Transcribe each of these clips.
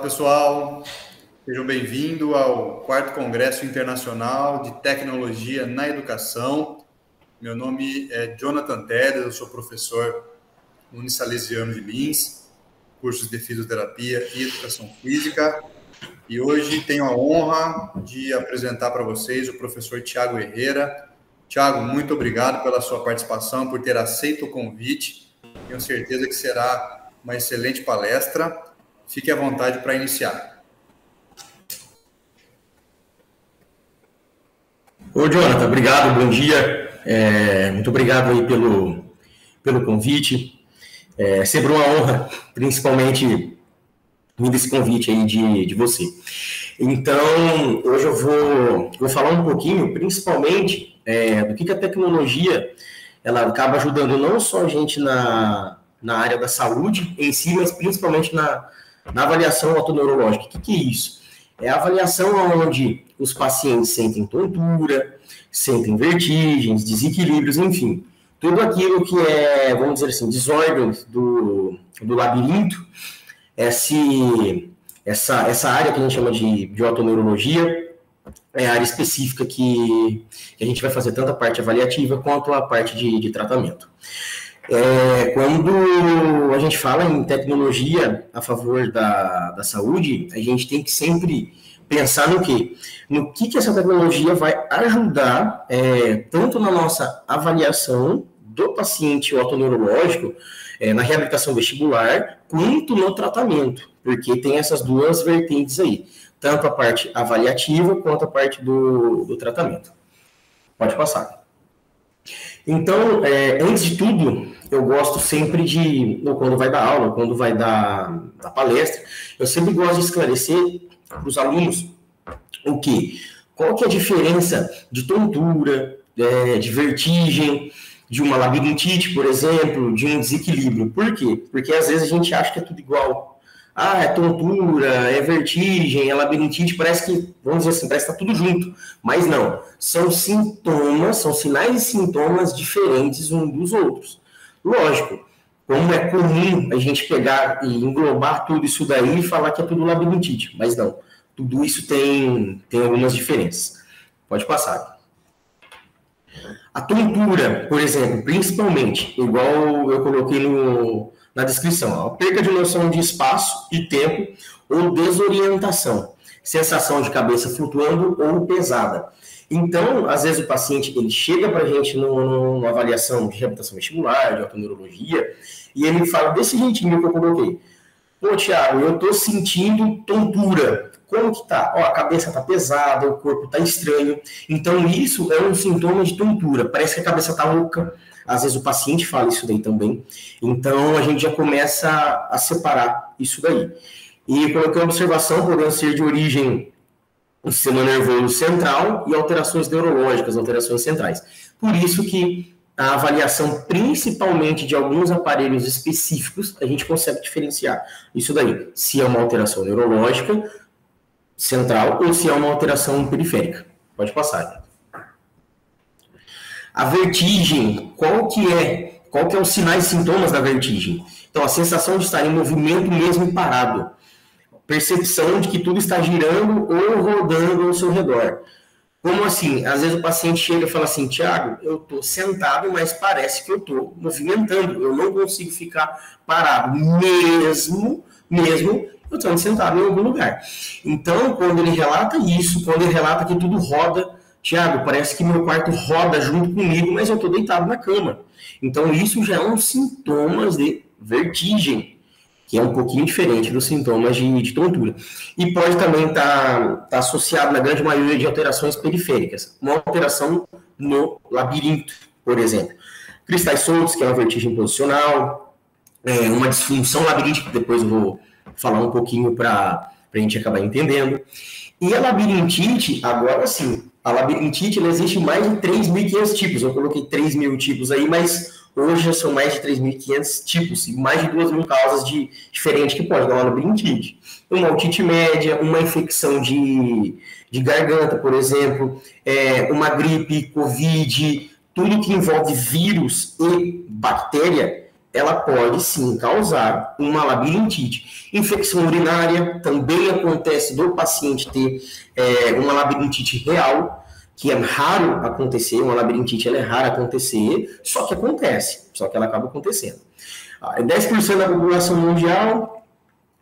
pessoal. Sejam bem-vindos ao quarto Congresso Internacional de Tecnologia na Educação. Meu nome é Jonathan Tedes, eu sou professor no Unisalesiano de Lins, cursos de Fisioterapia e Educação Física. E hoje tenho a honra de apresentar para vocês o professor Tiago Herrera. Tiago, muito obrigado pela sua participação, por ter aceito o convite. Tenho certeza que será uma excelente palestra. Fique à vontade para iniciar. Ô, Jonathan, obrigado, bom dia. É, muito obrigado aí pelo, pelo convite. É sempre uma honra, principalmente vindo esse convite aí de, de você. Então, hoje eu vou, vou falar um pouquinho, principalmente, é, do que, que a tecnologia ela acaba ajudando não só a gente na, na área da saúde em si, mas principalmente na, na avaliação autoneurológica. O que, que é isso? É a avaliação onde os pacientes sentem tontura, sentem vertigens, desequilíbrios, enfim, tudo aquilo que é, vamos dizer assim, desordem do, do labirinto, esse, essa, essa área que a gente chama de, de autoneurologia, é a área específica que, que, a gente vai fazer tanto a parte avaliativa quanto a parte de, de tratamento. É, quando a gente fala em tecnologia a favor da, da saúde, a gente tem que sempre pensar no que? No que, que essa tecnologia vai ajudar, é, tanto na nossa avaliação do paciente autoneurológico, é, na reabilitação vestibular, quanto no tratamento, porque tem essas duas vertentes aí, tanto a parte avaliativa quanto a parte do, do tratamento. Pode passar. Então, é, antes de tudo, eu gosto sempre de, ou quando vai dar aula, quando vai dar, dar palestra, eu sempre gosto de esclarecer para os alunos o que? Qual que é a diferença de tontura, é, de vertigem, de uma labirintite, por exemplo, de um desequilíbrio. Por quê? Porque às vezes a gente acha que é tudo igual. Ah, é tontura, é vertigem, é labirintite, parece que, vamos dizer assim, parece que está tudo junto. Mas não, são sintomas, são sinais e sintomas diferentes uns dos outros. Lógico, como é comum a gente pegar e englobar tudo isso daí e falar que é tudo labirintite, mas não, tudo isso tem, tem algumas diferenças. Pode passar. A tontura, por exemplo, principalmente, igual eu coloquei no, na descrição. A perca de noção de espaço e tempo ou desorientação, sensação de cabeça flutuando ou pesada. Então, às vezes o paciente ele chega para a gente numa avaliação de reabilitação vestibular, de autoneurologia, e ele fala desse jeitinho que eu coloquei. Pô, Thiago, eu estou sentindo tontura. Como que tá? Ó, a cabeça tá pesada, o corpo tá estranho. Então, isso é um sintoma de tontura. Parece que a cabeça tá louca, às vezes o paciente fala isso daí também. Então a gente já começa a separar isso daí. E coloquei uma observação, podendo ser de origem do sistema nervoso central e alterações neurológicas, alterações centrais. Por isso que a avaliação, principalmente de alguns aparelhos específicos, a gente consegue diferenciar isso daí, se é uma alteração neurológica central ou se é uma alteração periférica. Pode passar. A vertigem, qual que é? Qual que é os sinais e sintomas da vertigem? Então, a sensação de estar em movimento mesmo parado. Percepção de que tudo está girando ou rodando ao seu redor. Como assim? Às vezes o paciente chega e fala assim, Tiago, eu estou sentado, mas parece que eu estou movimentando. Eu não consigo ficar parado, mesmo, mesmo eu estando sentado em algum lugar. Então, quando ele relata isso, quando ele relata que tudo roda Tiago, parece que meu quarto roda junto comigo, mas eu estou deitado na cama. Então, isso já é um sintomas de vertigem, que é um pouquinho diferente dos sintomas de, de tontura. E pode também estar tá, tá associado, na grande maioria, de alterações periféricas. Uma alteração no labirinto, por exemplo. Cristais soltos, que é uma vertigem posicional, é, uma disfunção labiríntica, depois eu vou falar um pouquinho para a gente acabar entendendo. E a labirintite, agora sim, a labirintite existe mais de 3.500 tipos. Eu coloquei 3 mil tipos aí, mas hoje já são mais de 3.500 tipos e mais de 2 mil causas de, diferentes que pode dar uma labirintite. Uma otite média, uma infecção de, de garganta, por exemplo, é, uma gripe, covid, tudo que envolve vírus e bactéria, ela pode sim causar uma labirintite. Infecção urinária também acontece do paciente ter é, uma labirintite real, que é raro acontecer, uma labirintite é rara acontecer, só que acontece, só que ela acaba acontecendo. 10% da população mundial,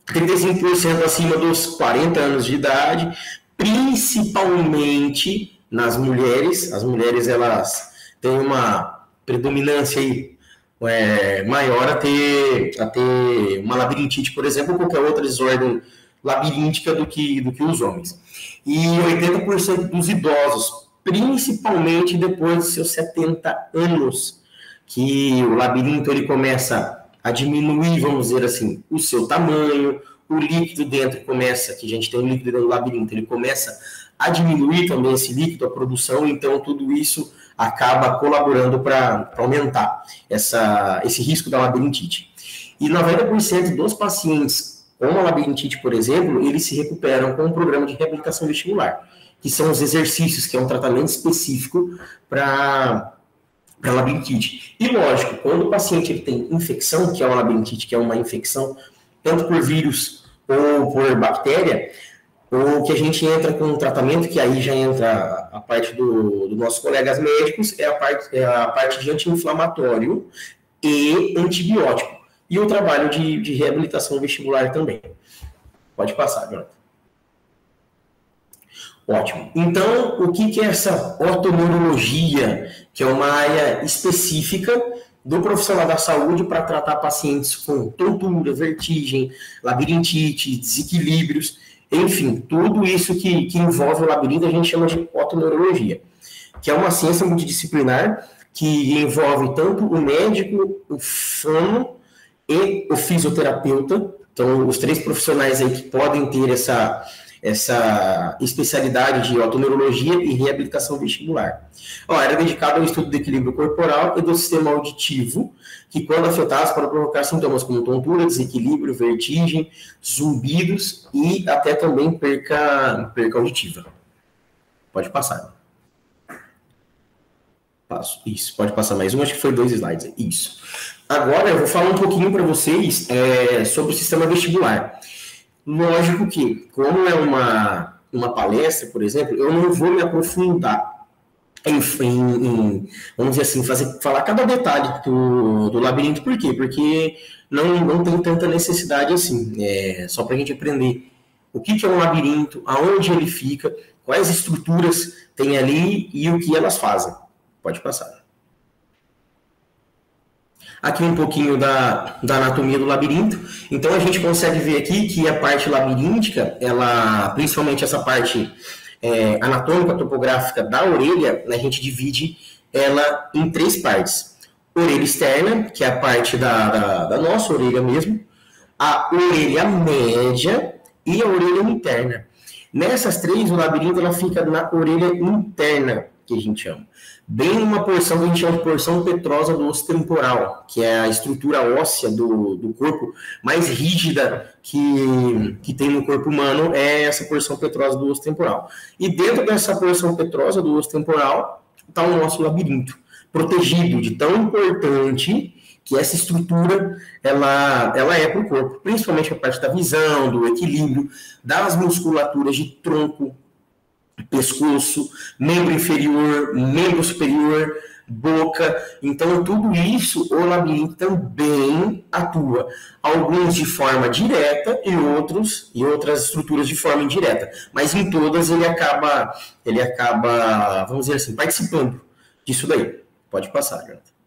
35% acima dos 40 anos de idade, principalmente nas mulheres. As mulheres elas têm uma predominância aí é, maior a ter, a ter uma labirintite, por exemplo, ou qualquer outra desordem labiríntica do que, do que os homens. E 80% dos idosos, principalmente depois dos seus 70 anos, que o labirinto ele começa a diminuir, vamos dizer assim, o seu tamanho, o líquido dentro começa, que a gente tem um líquido dentro do labirinto, ele começa a diminuir também esse líquido, a produção, então tudo isso acaba colaborando para aumentar essa, esse risco da labirintite. E 90% dos pacientes com a labirintite, por exemplo, eles se recuperam com um programa de reabilitação vestibular, que são os exercícios, que é um tratamento específico para para labirintite. E lógico, quando o paciente ele tem infecção, que é uma labirintite, que é uma infecção tanto por vírus ou por bactéria, o que a gente entra com um tratamento, que aí já entra a parte dos do nossos colegas médicos, é a parte, é a parte de anti-inflamatório e antibiótico. E o trabalho de, de reabilitação vestibular também. Pode passar, Jonathan. Ótimo. Então, o que, que é essa otoneurologia, que é uma área específica do profissional da saúde para tratar pacientes com tontura, vertigem, labirintite, desequilíbrios enfim, tudo isso que, que envolve o labirinto a gente chama de otoneurologia, que é uma ciência multidisciplinar que envolve tanto o médico, o fono e o fisioterapeuta. Então, os três profissionais aí que podem ter essa, essa especialidade de autoneurologia e reabilitação vestibular. Era dedicado ao estudo do equilíbrio corporal e do sistema auditivo, que, quando afetados, podem provocar sintomas como tontura, desequilíbrio, vertigem, zumbidos e até também perca, perca auditiva. Pode passar. Passo. Isso, pode passar mais um, acho que foi dois slides. Isso. Agora eu vou falar um pouquinho para vocês é, sobre o sistema vestibular. Lógico que, como é uma, uma palestra, por exemplo, eu não vou me aprofundar em, em, em vamos dizer assim, fazer, falar cada detalhe do, do labirinto. Por quê? Porque não, não tem tanta necessidade assim. É, só para a gente aprender o que, que é um labirinto, aonde ele fica, quais estruturas tem ali e o que elas fazem. Pode passar. Aqui um pouquinho da, da anatomia do labirinto. Então a gente consegue ver aqui que a parte labiríntica, ela, principalmente essa parte é, anatômica, topográfica da orelha, né, a gente divide ela em três partes. Orelha externa, que é a parte da, da, da nossa orelha mesmo, a orelha média e a orelha interna. Nessas três, o labirinto ela fica na orelha interna, que a gente chama bem uma porção que a gente chama de porção petrosa do osso temporal, que é a estrutura óssea do, do corpo mais rígida que, que tem no corpo humano, é essa porção petrosa do osso temporal. E dentro dessa porção petrosa do osso temporal está o nosso labirinto, protegido de tão importante que essa estrutura ela, ela é para o corpo, principalmente a parte da visão, do equilíbrio, das musculaturas de tronco, pescoço, membro inferior, membro superior, boca. Então, tudo isso o labirinto também atua. Alguns de forma direta e outros e outras estruturas de forma indireta. Mas em todas ele acaba, ele acaba, vamos dizer assim, participando disso daí. Pode passar, Jonathan.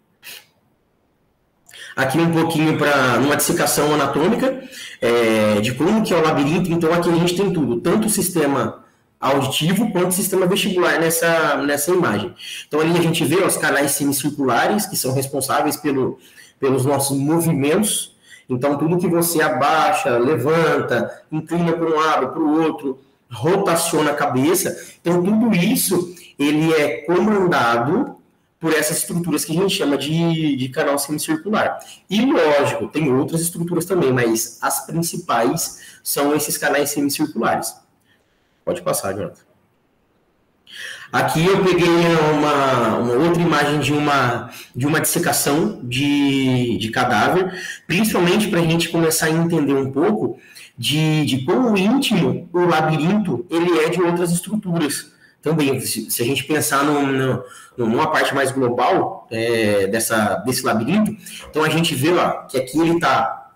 Aqui um pouquinho para uma dissecação anatômica é, de como que é o labirinto. Então aqui a gente tem tudo, tanto o sistema auditivo quanto sistema vestibular nessa, nessa imagem. Então ali a gente vê os canais semicirculares, que são responsáveis pelo, pelos nossos movimentos. Então tudo que você abaixa, levanta, inclina para um lado, para o outro, rotaciona a cabeça. Então tudo isso ele é comandado por essas estruturas que a gente chama de, de canal semicircular. E lógico, tem outras estruturas também, mas as principais são esses canais semicirculares. Pode passar, Jonathan. Aqui eu peguei uma, uma outra imagem de uma, de uma dissecação de, de cadáver, principalmente para a gente começar a entender um pouco de, de quão íntimo o labirinto ele é de outras estruturas também. Se, se a gente pensar no, no, numa parte mais global é, dessa, desse labirinto, então a gente vê lá que aqui ele está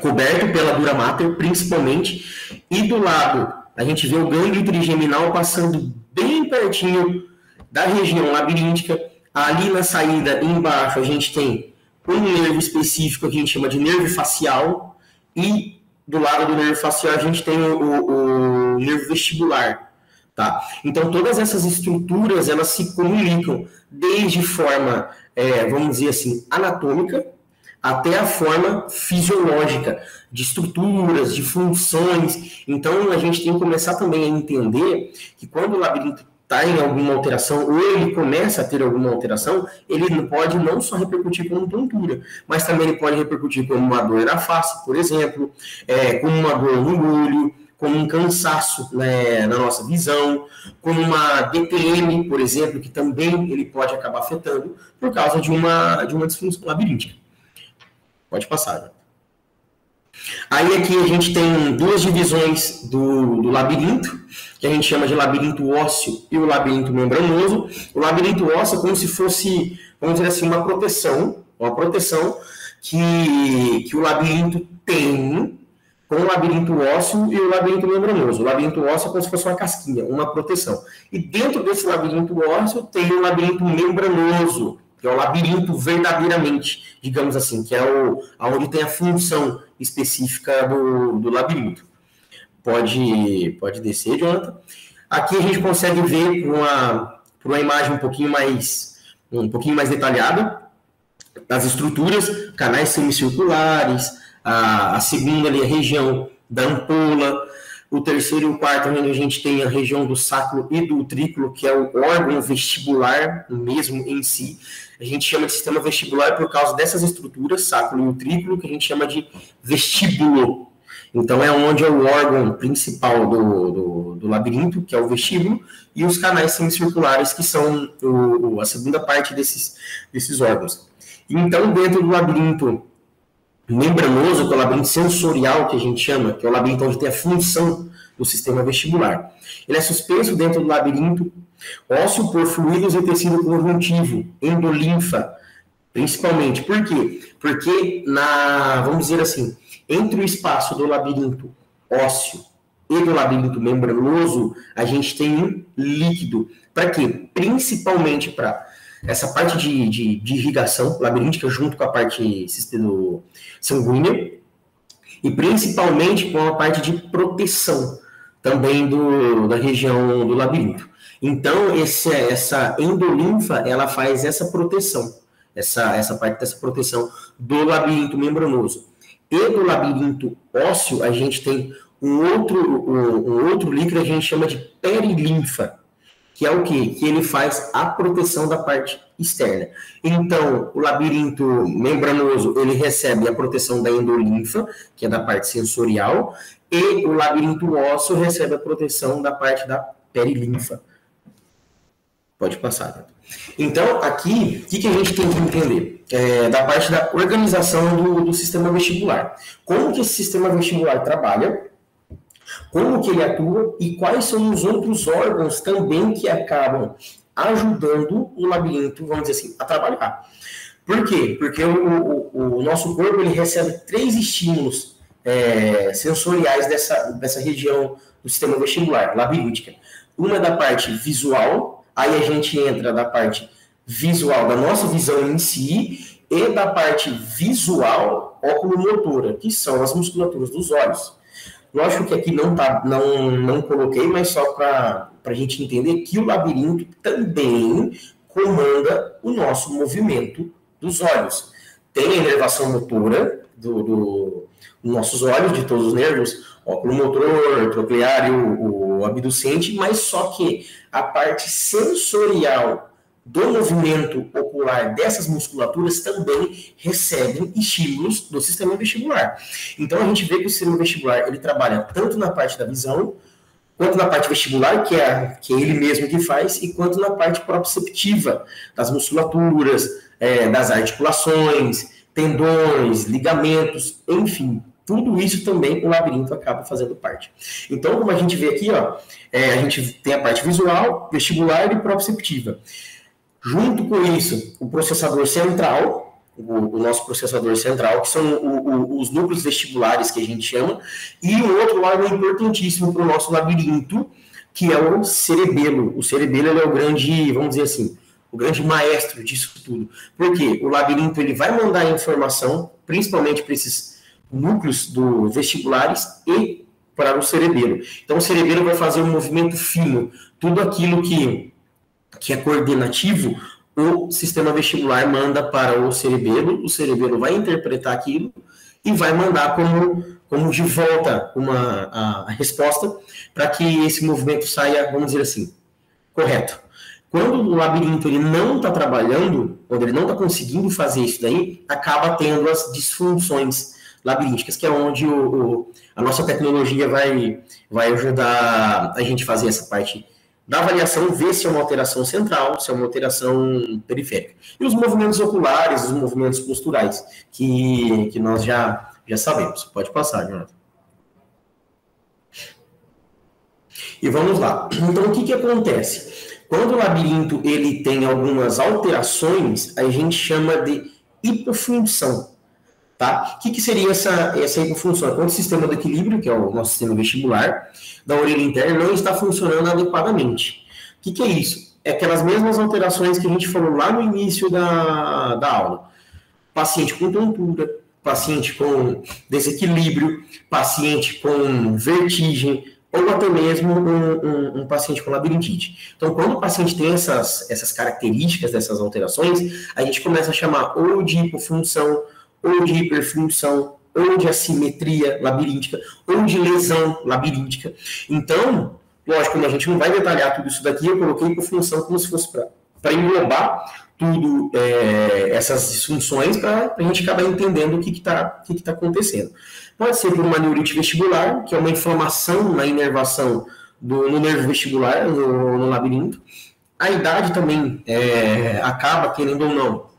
coberto pela dura mater, principalmente, e do lado a gente vê o gânglio trigeminal passando bem pertinho da região labiríntica. Ali na saída, embaixo, a gente tem um nervo específico que a gente chama de nervo facial, e do lado do nervo facial a gente tem o, o, o nervo vestibular. Tá? Então, todas essas estruturas, elas se comunicam desde forma, é, vamos dizer assim, anatômica, até a forma fisiológica de estruturas, de funções. Então, a gente tem que começar também a entender que quando o labirinto está em alguma alteração, ou ele começa a ter alguma alteração, ele pode não só repercutir como tontura, mas também ele pode repercutir como uma dor na face, por exemplo, é, como uma dor no olho, como um cansaço né, na nossa visão, como uma DTM, por exemplo, que também ele pode acabar afetando por causa de uma, de uma disfunção labiríntica. Pode passar. Aí aqui a gente tem duas divisões do, do labirinto, que a gente chama de labirinto ósseo e o labirinto membranoso. O labirinto ósseo é como se fosse, vamos dizer assim, uma proteção, uma proteção que, que o labirinto tem com o labirinto ósseo e o labirinto membranoso. O labirinto ósseo é como se fosse uma casquinha, uma proteção. E dentro desse labirinto ósseo tem o labirinto membranoso, que é o labirinto verdadeiramente, digamos assim, que é o aonde tem a função específica do, do labirinto. Pode, pode descer, Jonathan. Aqui a gente consegue ver por uma, por uma imagem um pouquinho mais um pouquinho mais detalhada as estruturas, canais semicirculares, a, a segunda ali a região da ampola, o terceiro e o quarto, onde a gente tem a região do sacro e do utrículo, que é o órgão vestibular mesmo em si. A gente chama de sistema vestibular por causa dessas estruturas, sacro e utrículo, que a gente chama de vestíbulo. Então, é onde é o órgão principal do, do, do labirinto, que é o vestíbulo, e os canais semicirculares, que são o, a segunda parte desses, desses órgãos. Então, dentro do labirinto membranoso, que é o labirinto sensorial, que a gente chama, que é o labirinto onde tem a função do sistema vestibular. Ele é suspenso dentro do labirinto ósseo por fluidos e tecido conjuntivo, endolinfa, principalmente. Por quê? Porque, na, vamos dizer assim, entre o espaço do labirinto ósseo e do labirinto membranoso, a gente tem um líquido. Para quê? Principalmente para essa parte de, de, de, irrigação labiríntica junto com a parte sanguínea e principalmente com a parte de proteção também do, da região do labirinto. Então, esse, essa endolinfa, ela faz essa proteção, essa, essa parte dessa proteção do labirinto membranoso. E do labirinto ósseo, a gente tem um outro, um, um outro líquido a gente chama de perilinfa que é o quê? Que ele faz a proteção da parte externa. Então, o labirinto membranoso, ele recebe a proteção da endolinfa, que é da parte sensorial, e o labirinto ósseo recebe a proteção da parte da perilinfa. Pode passar. Então, aqui, o que, que, a gente tem que entender? É, da parte da organização do, do sistema vestibular. Como que esse sistema vestibular trabalha como que ele atua e quais são os outros órgãos também que acabam ajudando o labirinto, vamos dizer assim, a trabalhar. Por quê? Porque o, o, o nosso corpo ele recebe três estímulos é, sensoriais dessa, dessa região do sistema vestibular, labiríntica. Uma é da parte visual, aí a gente entra da parte visual da nossa visão em si e da parte visual oculomotora, que são as musculaturas dos olhos. Lógico que aqui não, tá, não, não coloquei, mas só para a gente entender que o labirinto também comanda o nosso movimento dos olhos. Tem a inervação motora do, do dos nossos olhos, de todos os nervos, óculo motor, troclear e o, o abducente, mas só que a parte sensorial do movimento ocular dessas musculaturas também recebem estímulos do sistema vestibular. Então a gente vê que o sistema vestibular ele trabalha tanto na parte da visão quanto na parte vestibular, que é, que é ele mesmo que faz, e quanto na parte proprioceptiva, das musculaturas, é, das articulações, tendões, ligamentos, enfim, tudo isso também o labirinto acaba fazendo parte. Então, como a gente vê aqui, ó, é, a gente tem a parte visual, vestibular e proprioceptiva. Junto com isso, o processador central, o, o nosso processador central, que são o, o, os núcleos vestibulares que a gente chama, e um outro órgão importantíssimo para o nosso labirinto, que é o cerebelo. O cerebelo é o grande, vamos dizer assim, o grande maestro disso tudo. Porque o labirinto ele vai mandar informação, principalmente para esses núcleos do vestibulares e para o cerebelo. Então o cerebelo vai fazer um movimento fino, tudo aquilo que, que é coordenativo, o sistema vestibular manda para o cerebelo, o cerebelo vai interpretar aquilo e vai mandar como, como de volta uma a, a resposta para que esse movimento saia, vamos dizer assim, correto. Quando o labirinto ele não está trabalhando, quando ele não está conseguindo fazer isso daí, acaba tendo as disfunções labirínticas, que é onde o, o, a nossa tecnologia vai, vai ajudar a gente fazer essa parte da avaliação, ver se é uma alteração central, se é uma alteração periférica. E os movimentos oculares, os movimentos posturais, que, que nós já, já sabemos. Pode passar, Jonathan. E vamos lá. Então, o que, que acontece? Quando o labirinto ele tem algumas alterações, a gente chama de hipofunção. Tá? O que, que seria essa, essa hipofunção? Quando o sistema do equilíbrio, que é o nosso sistema vestibular, da orelha interna, não está funcionando adequadamente. O que, que é isso? É aquelas mesmas alterações que a gente falou lá no início da, da aula. Paciente com tontura, paciente com desequilíbrio, paciente com vertigem, ou até mesmo um, um, um, paciente com labirintite. Então, quando o paciente tem essas, essas características dessas alterações, a gente começa a chamar ou de hipofunção, ou de hiperfunção, ou de assimetria labiríntica, ou de lesão labiríntica. Então, lógico, a gente não vai detalhar tudo isso daqui, eu coloquei hipofunção como se fosse para englobar tudo é, essas disfunções para a gente acabar entendendo o que está que que tá acontecendo. Pode ser por uma neurite vestibular, que é uma inflamação na inervação do, no nervo vestibular, no, no labirinto. A idade também é, acaba, querendo ou não,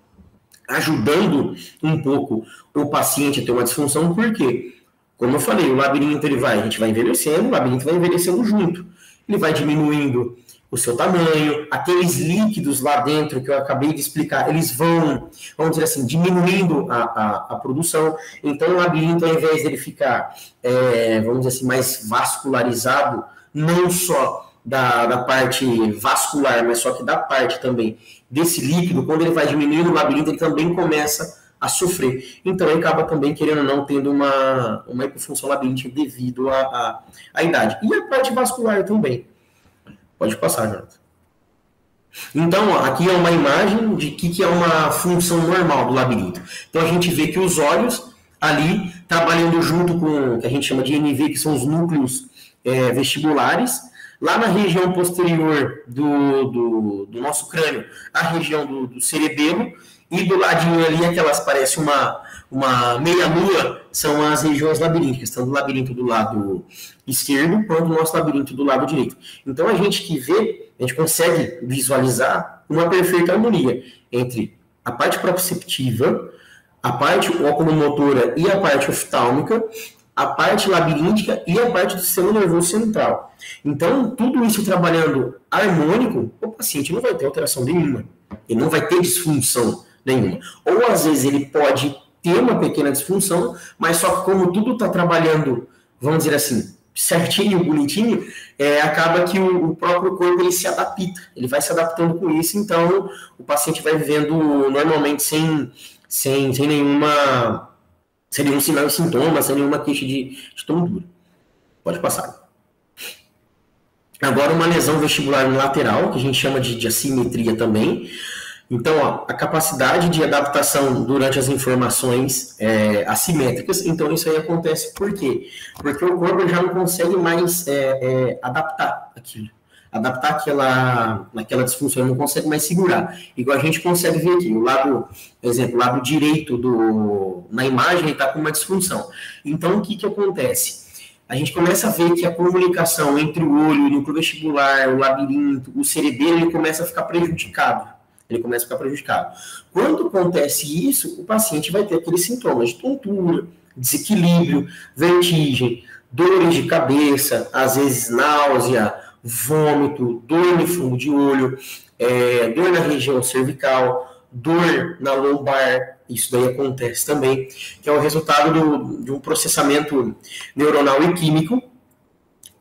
ajudando um pouco o paciente a ter uma disfunção, porque, como eu falei, o labirinto ele vai, a gente vai envelhecendo, o labirinto vai envelhecendo junto. Ele vai diminuindo o seu tamanho, aqueles líquidos lá dentro que eu acabei de explicar, eles vão, vamos dizer assim, diminuindo a, a, a produção. Então, o labirinto, ao invés dele ficar, é, vamos dizer assim, mais vascularizado, não só da, da parte vascular, mas só que da parte também desse líquido, quando ele vai diminuindo o labirinto, ele também começa a sofrer. Então, ele acaba também, querendo ou não, tendo uma, uma hipofunção labiríntica devido à idade. E a parte vascular também. Pode passar, Jonathan. Então, ó, aqui é uma imagem de que, que é uma função normal do labirinto. Então, a gente vê que os olhos ali trabalhando junto com o que a gente chama de NV, que são os núcleos é, vestibulares, lá na região posterior do, do, do nosso crânio, a região do, do, cerebelo, e do ladinho ali, aquelas parecem uma, uma meia-lua, são as regiões labirínticas, tanto o labirinto do lado esquerdo quanto o nosso labirinto do lado direito. Então a gente que vê, a gente consegue visualizar uma perfeita harmonia entre a parte proprioceptiva, a parte oculomotora e a parte oftálmica, a parte labiríntica e a parte do sistema nervoso central. Então, tudo isso trabalhando harmônico, o paciente não vai ter alteração nenhuma. Ele não vai ter disfunção nenhuma. Ou às vezes ele pode ter uma pequena disfunção, mas só que como tudo está trabalhando, vamos dizer assim, certinho, bonitinho, é, acaba que o, o, próprio corpo ele se adapta, ele vai se adaptando com isso, então o paciente vai vivendo normalmente sem, sem, sem nenhuma sem nenhum sinal e sintoma, sem nenhuma queixa de, de tontura. Pode passar. Agora uma lesão vestibular lateral, que a gente chama de, de assimetria também, então, ó, a capacidade de adaptação durante as informações é, assimétricas, então isso aí acontece por quê? Porque o corpo já não consegue mais é, é, adaptar aquilo, adaptar aquela, aquela disfunção, não consegue mais segurar. Igual a gente consegue ver aqui, o lado, por exemplo, o lado direito do, na imagem está com uma disfunção. Então, o que, que acontece? a gente começa a ver que a comunicação entre o olho, o núcleo vestibular, o labirinto, o cerebelo, ele começa a ficar prejudicado. Ele começa a ficar prejudicado. Quando acontece isso, o paciente vai ter aqueles sintomas de tontura, desequilíbrio, vertigem, dores de cabeça, às vezes náusea, vômito, dor no fundo de olho, é, dor na região cervical, dor na lombar, isso daí acontece também, que é o resultado do, de um processamento neuronal e químico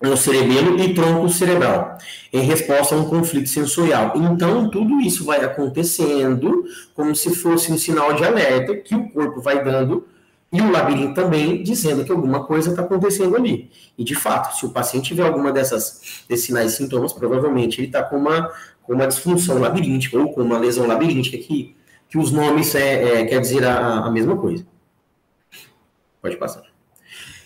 no cerebelo e tronco cerebral, em resposta a um conflito sensorial. Então, tudo isso vai acontecendo como se fosse um sinal de alerta que o corpo vai dando e o labirinto também dizendo que alguma coisa está acontecendo ali. E de fato, se o paciente tiver alguma dessas desses sinais e sintomas, provavelmente ele está com uma, com uma disfunção labiríntica ou com uma lesão labiríntica que, que os nomes é, é quer dizer a, a mesma coisa. Pode passar.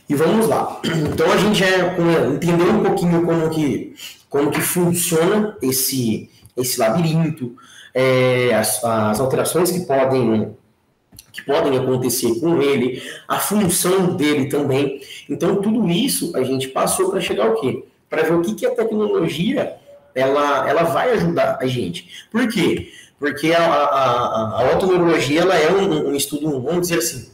E vamos lá. Então a gente já entendeu um pouquinho como que, como que funciona esse, esse labirinto, é, as, as alterações que podem que podem acontecer com ele, a função dele também. Então, tudo isso a gente passou para chegar ao quê? Para ver o que, que a tecnologia ela, ela vai ajudar a gente. Por quê? Porque a, a, a autoneurologia ela é um, um estudo, vamos dizer assim,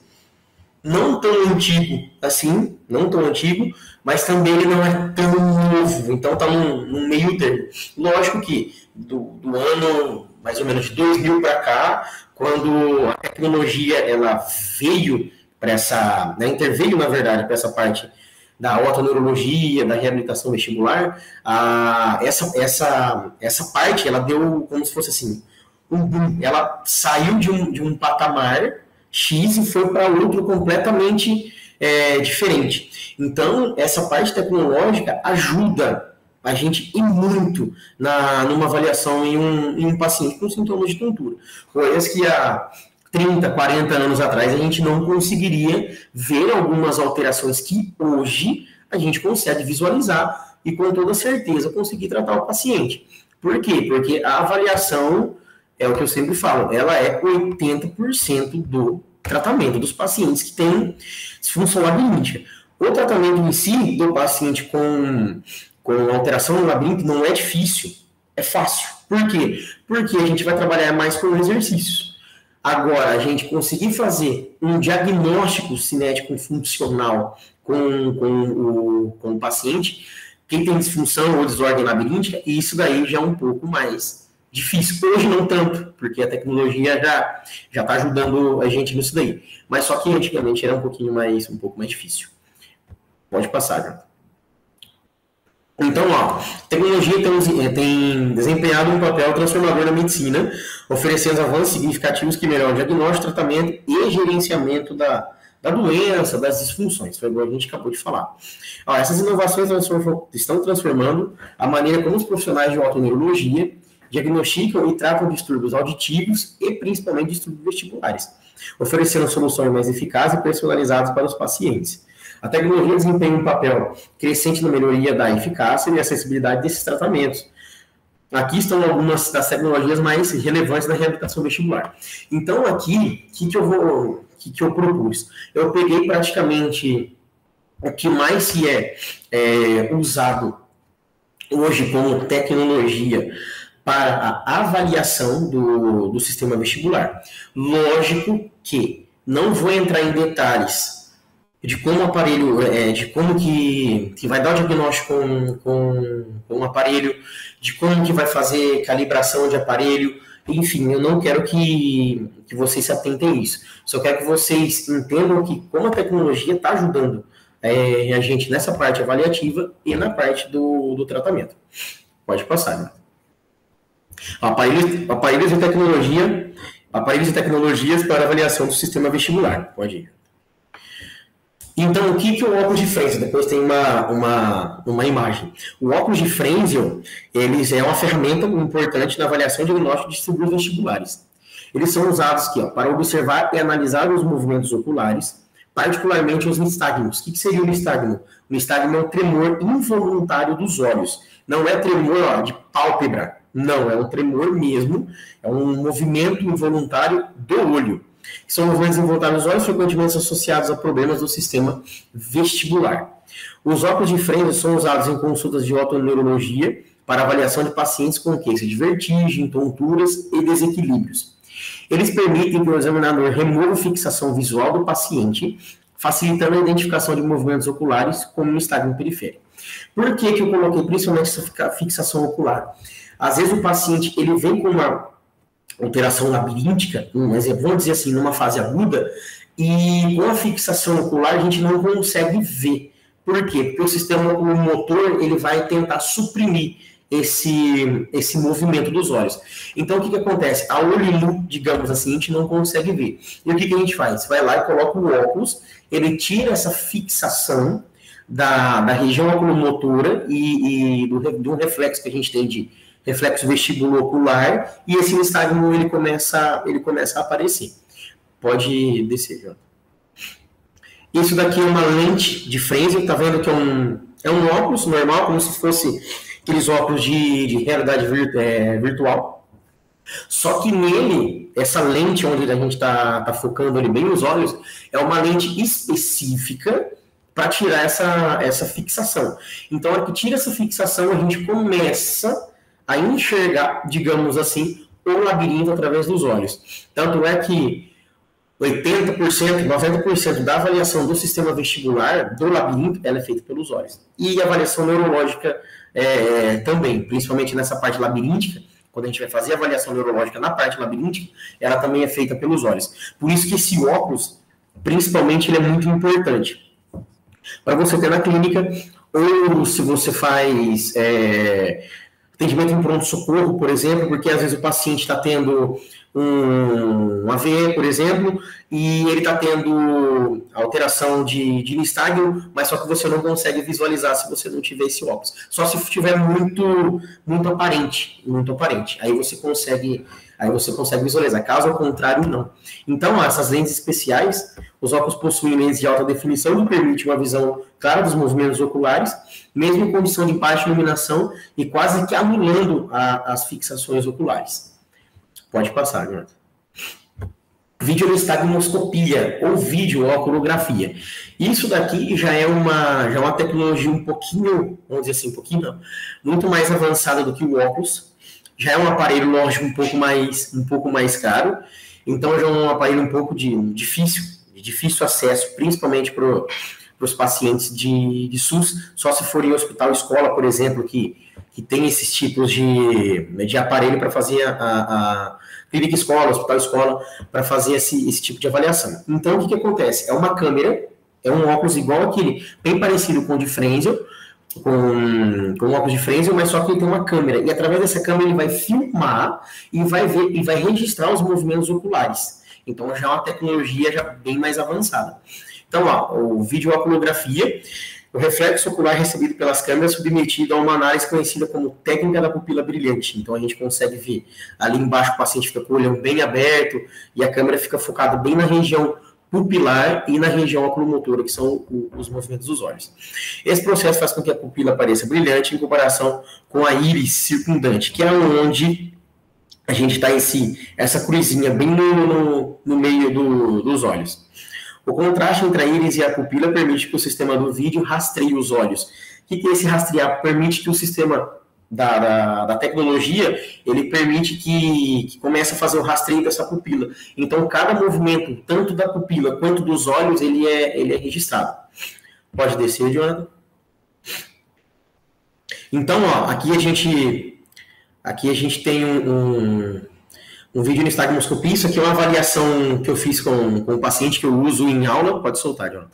não tão antigo assim, não tão antigo, mas também ele não é tão novo, então está num, num, meio termo. Lógico que do, do ano mais ou menos de 2000 para cá, quando a tecnologia ela veio para essa, né, interveio na verdade para essa parte da otoneurologia, da reabilitação vestibular, a, essa, essa, essa parte ela deu como se fosse assim, um boom. Ela saiu de um, de um patamar X e foi para outro completamente é, diferente. Então, essa parte tecnológica ajuda a gente ir muito na, numa avaliação em um, em um paciente com sintomas de tontura. Coisas que há 30, 40 anos atrás a gente não conseguiria ver algumas alterações que hoje a gente consegue visualizar e com toda certeza conseguir tratar o paciente. Por quê? Porque a avaliação, é o que eu sempre falo, ela é 80% do tratamento dos pacientes que têm disfunção labiríntica. O tratamento em si do paciente com com alteração no labirinto não é difícil, é fácil. Por quê? Porque a gente vai trabalhar mais com exercícios. Agora, a gente conseguir fazer um diagnóstico cinético funcional com, com, o, com o paciente, quem tem disfunção ou desordem labiríntica, isso daí já é um pouco mais difícil. Hoje não tanto, porque a tecnologia já já está ajudando a gente nisso daí. Mas só que antigamente era um pouquinho mais, um pouco mais difícil. Pode passar, Jonathan. Então, ó, tecnologia tem, eh, tem, desempenhado um papel transformador na medicina, oferecendo avanços significativos que melhoram o diagnóstico, tratamento e gerenciamento da, da doença, das disfunções. Foi igual a gente acabou de falar. Ó, essas inovações estão transformando a maneira como os profissionais de autoneurologia diagnosticam e tratam distúrbios auditivos e principalmente distúrbios vestibulares, oferecendo soluções mais eficazes e personalizadas para os pacientes. A tecnologia desempenha um papel crescente na melhoria da eficácia e acessibilidade desses tratamentos. Aqui estão algumas das tecnologias mais relevantes da reabilitação vestibular. Então, aqui, o que, que eu vou, que, que eu propus? Eu peguei praticamente o que mais se é, é usado hoje como tecnologia para a avaliação do, do sistema vestibular. Lógico que não vou entrar em detalhes de como o aparelho, é, de como que, que vai dar o diagnóstico com, com, com o aparelho, de como que vai fazer calibração de aparelho, enfim, eu não quero que, que vocês se atentem a isso. Só quero que vocês entendam que como a tecnologia está ajudando é, a gente nessa parte avaliativa e na parte do, do tratamento. Pode passar, né? Aparelhos, aparelhos e tecnologia, aparelhos e tecnologias para avaliação do sistema vestibular. Pode ir. Então, o que, que o óculos de Fresnel? Depois tem uma, uma, uma imagem. O óculos de Fresnel, eles é uma ferramenta importante na avaliação diagnóstica de distúrbios vestibulares. Eles são usados aqui, ó, para observar e analisar os movimentos oculares, particularmente os nistagmos. O que, que seria o nistagmo? O nistagmo é um tremor involuntário dos olhos. Não é tremor ó, de pálpebra. Não, é um tremor mesmo. É um movimento involuntário do olho que são movimentos involuntários olhos frequentemente associados a problemas do sistema vestibular. Os óculos de frente são usados em consultas de otoneurologia para avaliação de pacientes com queixa de vertigem, tonturas e desequilíbrios. Eles permitem que o examinador remova a fixação visual do paciente, facilitando a identificação de movimentos oculares como no estágio periférico. Por que, que eu coloquei principalmente essa fixação ocular? Às vezes o paciente ele vem com uma alteração labiríntica, um exemplo, vamos dizer assim, numa fase aguda, e com a fixação ocular a gente não consegue ver. Por quê? Porque o sistema motor ele vai tentar suprimir esse, esse movimento dos olhos. Então, o que, que acontece? A olho nu, digamos assim, a gente não consegue ver. E o que, que a gente faz? Vai lá e coloca o óculos, ele tira essa fixação da, da região oculomotora e, e do, do reflexo que a gente tem de reflexo vestibulo ocular, e esse nistagmo ele começa, ele começa a aparecer. Pode descer. Isso daqui é uma lente de Fraser, tá vendo que é um, é um óculos normal, como se fosse aqueles óculos de, de realidade é, virtual. Só que nele, essa lente onde a gente está tá focando ali bem os olhos, é uma lente específica para tirar essa, essa fixação. Então, a que tira essa fixação, a gente começa a enxergar, digamos assim, o labirinto através dos olhos. Tanto é que 80%, 90% da avaliação do sistema vestibular do labirinto ela é feita pelos olhos. E avaliação neurológica é, também, principalmente nessa parte labiríntica, quando a gente vai fazer avaliação neurológica na parte labiríntica, ela também é feita pelos olhos. Por isso que esse óculos, principalmente, ele é muito importante. Para você ter na clínica, ou se você faz é, atendimento em pronto-socorro, por exemplo, porque às vezes o paciente está tendo um AVE, por exemplo, e ele está tendo alteração de, de nistagmo, mas só que você não consegue visualizar se você não tiver esse óculos. Só se estiver muito, muito aparente, muito aparente. Aí você consegue, aí você consegue visualizar. Caso ao contrário, não. Então, essas lentes especiais, os óculos possuem lentes de alta definição que permite uma visão clara dos movimentos oculares, mesmo em condição de baixa iluminação e quase que anulando a, as fixações oculares. Pode passar, Jonathan. Videonistagmoscopia ou videooculografia. Isso daqui já é uma já é uma tecnologia um pouquinho, vamos dizer assim, um pouquinho não, muito mais avançada do que o óculos. Já é um aparelho, lógico, um pouco mais um pouco mais caro. Então já é um aparelho um pouco de difícil, de difícil acesso, principalmente para os pacientes de, de SUS, só se for em hospital escola, por exemplo, que, que tem esses tipos de, de aparelho para fazer a, a clínica escola, hospital escola, para fazer esse, esse tipo de avaliação. Então, o que, que acontece? É uma câmera, é um óculos igual aquele, bem parecido com o de Frenzel, com, com óculos de Frenzel, mas só que ele tem uma câmera. E através dessa câmera ele vai filmar e vai ver e vai registrar os movimentos oculares. Então já é uma tecnologia já bem mais avançada. Então, ó, o vídeo oculografia o reflexo ocular recebido pelas câmeras é submetido a uma análise conhecida como técnica da pupila brilhante. Então a gente consegue ver ali embaixo o paciente fica com o olhão bem aberto e a câmera fica focada bem na região pupilar e na região oculomotora, que são os movimentos dos olhos. Esse processo faz com que a pupila pareça brilhante em comparação com a íris circundante, que é onde a gente está em si, essa cruzinha bem no, no, no meio do, dos olhos. O contraste entre a íris e a pupila permite que o sistema do vídeo rastreie os olhos. O que é esse rastrear? Permite que o sistema da, da, da tecnologia, ele permite que, que comece a fazer o rastreio dessa pupila. Então, cada movimento, tanto da pupila quanto dos olhos, ele é, ele é registrado. Pode descer, Jonathan. Então, ó, aqui a gente, aqui a gente tem um, um um vídeo no. Isso aqui é uma avaliação que eu fiz com, com o paciente que eu uso em aula. Pode soltar, Jonathan.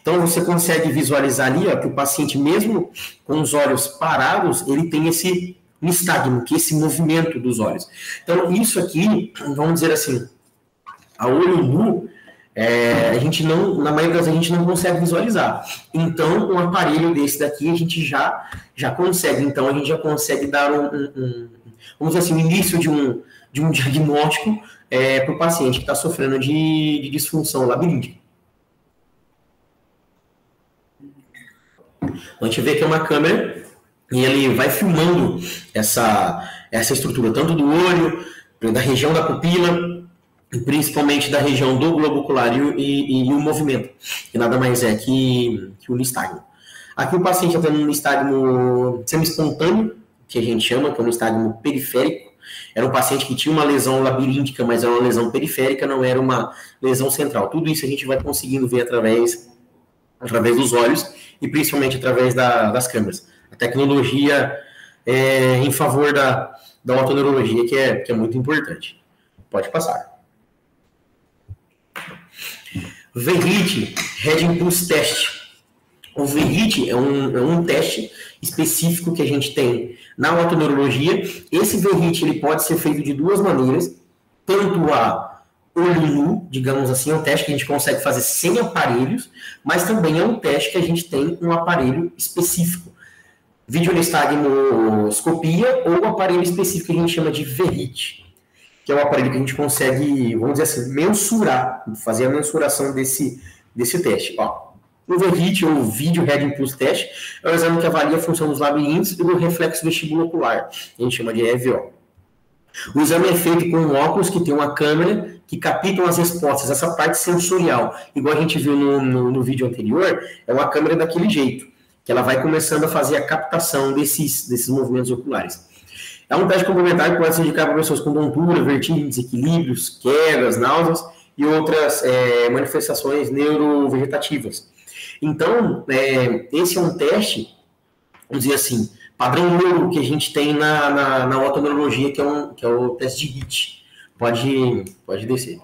Então você consegue visualizar ali ó, que o paciente, mesmo com os olhos parados, ele tem esse nistagmo, que é esse movimento dos olhos. Então, isso aqui, vamos dizer assim, a olho nu, é, a gente não, na maioria das vezes, a gente não consegue visualizar. Então, um aparelho desse daqui a gente já, já consegue. Então, a gente já consegue dar um, um, um vamos dizer assim, início de um, de um diagnóstico é, para o paciente que está sofrendo de, de disfunção labiríntica. A gente vê que é uma câmera e ele vai filmando essa, essa estrutura, tanto do olho, da região da pupila, principalmente da região do globo ocular e, e, e, o movimento, que nada mais é que, que o nistagmo. Aqui o paciente está tendo um estágio semi-espontâneo, que a gente chama, que é um estágio periférico. Era um paciente que tinha uma lesão labiríntica, mas era uma lesão periférica, não era uma lesão central. Tudo isso a gente vai conseguindo ver através, através dos olhos e principalmente através da, das câmeras. A tecnologia é, em favor da, da otoneurologia, que é, que é muito importante. Pode passar. VRIT, Head Impulse Test. O VRIT é um, é um teste específico que a gente tem na otoneurologia. Esse VRIT ele pode ser feito de duas maneiras, tanto a olho nu, digamos assim, é um teste que a gente consegue fazer sem aparelhos, mas também é um teste que a gente tem um aparelho específico. Videonistagmoscopia ou aparelho específico que a gente chama de VRIT, que é um aparelho que a gente consegue, vamos dizer assim, mensurar, fazer a mensuração desse, desse teste. Ó, o VRIT, ou Video Head Impulse Test, é um exame que avalia a função dos labirintos e do reflexo vestibulo ocular. A gente chama de EVO. O exame é feito com um óculos que tem uma câmera que captam as respostas, essa parte sensorial. Igual a gente viu no, no, no vídeo anterior, é uma câmera daquele jeito, que ela vai começando a fazer a captação desses, desses movimentos oculares. É um teste complementar que pode ser indicado para pessoas com tontura, vertigem, desequilíbrios, quedas, náuseas e outras é, manifestações neurovegetativas. Então, é, esse é um teste, vamos dizer assim, padrão ouro que a gente tem na, na, na que é, um, que é o teste de HIT. Pode, pode descer.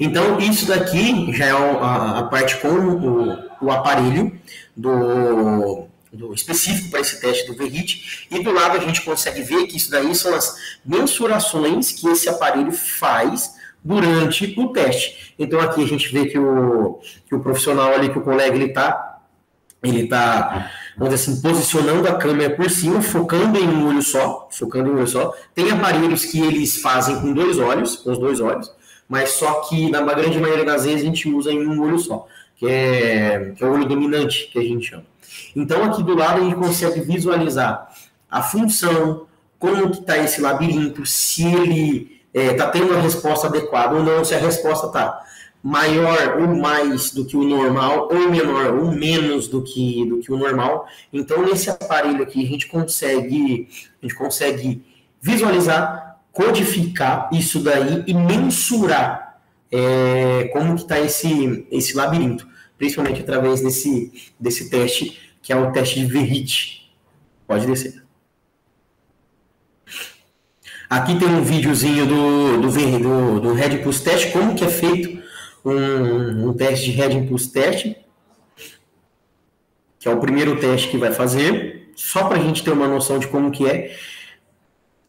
Então, isso daqui já é a, a parte com o, o aparelho do, do, específico para esse teste do VRIT, e do lado a gente consegue ver que isso daí são as mensurações que esse aparelho faz durante o teste. Então aqui a gente vê que o, que o profissional ali, que o colega, ele está, ele tá, vamos dizer assim, posicionando a câmera por cima, focando em um olho só, focando em um olho só. Tem aparelhos que eles fazem com dois olhos, com os dois olhos, mas só que na grande maioria das vezes a gente usa em um olho só, que é, que é o olho dominante, que a gente chama. Então aqui do lado a gente consegue visualizar a função, como que está esse labirinto, se ele está é, tá tendo a resposta adequada ou não, se a resposta está maior ou mais do que o normal, ou menor ou menos do que, do que o normal. Então, nesse aparelho aqui, a gente consegue, a gente consegue visualizar, codificar isso daí e mensurar é, como que está esse, esse labirinto, principalmente através desse, desse teste, que é o teste de Verrit. Pode descer. Aqui tem um videozinho do, do, do, do Red Impulse Test, como que é feito um, um teste de Red Impulse Test, que é o primeiro teste que vai fazer, só para a gente ter uma noção de como que é.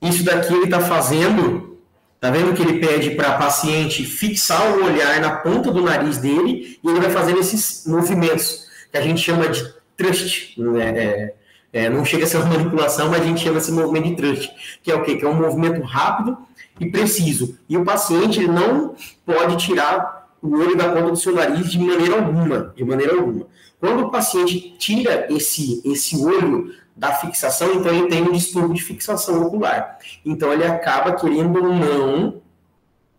Isso daqui ele está fazendo, tá vendo que ele pede para paciente fixar o olhar na ponta do nariz dele e ele vai fazendo esses movimentos que a gente chama de trust, né? É, não chega a ser uma manipulação, mas a gente chama esse movimento de trust, que é o quê? Que é um movimento rápido e preciso. E o paciente ele não pode tirar o olho da ponta do seu nariz de maneira alguma, de maneira alguma. Quando o paciente tira esse, esse olho da fixação, então ele tem um distúrbio de fixação ocular. Então ele acaba querendo ou não,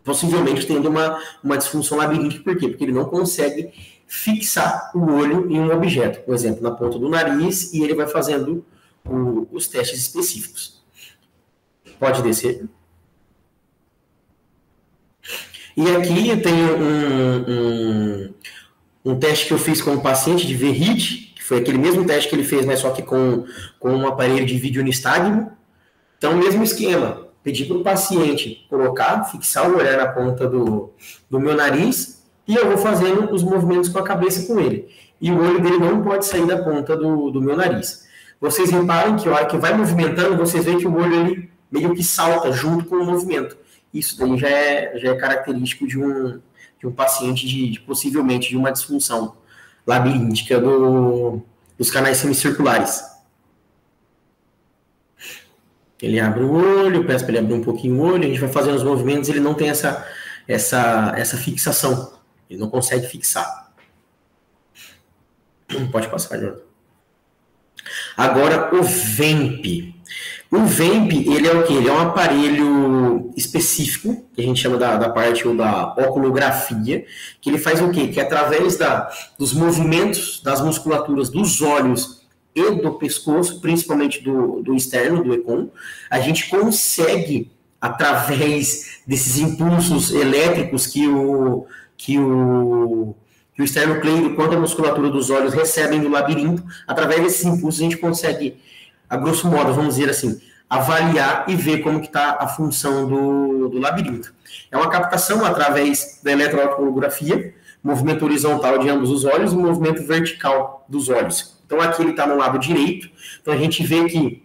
possivelmente tendo uma, uma disfunção labiríntica, por quê? Porque ele não consegue fixar o olho em um objeto, por exemplo, na ponta do nariz, e ele vai fazendo o, os testes específicos. Pode descer. E aqui eu tenho um, um, um teste que eu fiz com um paciente de VRIT, que foi aquele mesmo teste que ele fez, mas só que com, com um aparelho de vídeo nistagmo. Então, mesmo esquema, pedi para o paciente colocar, fixar o olhar na ponta do, do meu nariz e eu vou fazendo os movimentos com a cabeça com ele. E o olho dele não pode sair da ponta do, do meu nariz. Vocês reparem que a hora que vai movimentando, vocês veem que o olho ele meio que salta junto com o movimento. Isso daí já é, já é característico de um, de um paciente de, de possivelmente de uma disfunção labiríntica do, dos canais semicirculares. Ele abre o olho, peço para ele abrir um pouquinho o olho, a gente vai fazendo os movimentos, ele não tem essa, essa, essa fixação. Ele não consegue fixar. Pode passar, Jordan. Agora, o VEMP. O VEMP, ele é o que? Ele é um aparelho específico, que a gente chama da, da parte ou da oculografia, que ele faz o quê? Que através da, dos movimentos das musculaturas dos olhos e do pescoço, principalmente do, do externo, do ECOM, a gente consegue, através desses impulsos elétricos que o, que o, que o esternocleido quanto a musculatura dos olhos recebem do labirinto, através desses impulsos a gente consegue a grosso modo, vamos dizer assim, avaliar e ver como está a função do, do labirinto. É uma captação através da eletroautocolografia, movimento horizontal de ambos os olhos e movimento vertical dos olhos. Então aqui ele está no lado direito, então a gente vê que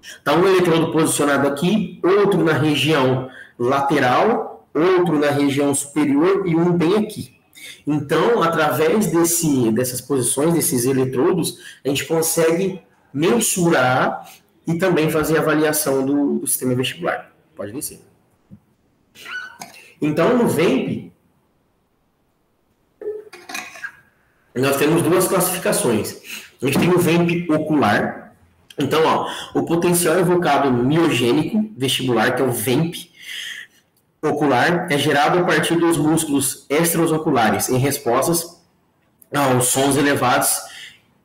está um eletrodo posicionado aqui, outro na região lateral, outro na região superior e um bem aqui. Então, através desse, dessas posições, desses eletrodos, a gente consegue mensurar e também fazer avaliação do, do sistema vestibular. Pode descer. Então, no VEMP, nós temos duas classificações. A gente tem o VEMP ocular. Então, ó, o potencial evocado miogênico vestibular, que é o VEMP ocular, é gerado a partir dos músculos extraoculares em respostas aos sons elevados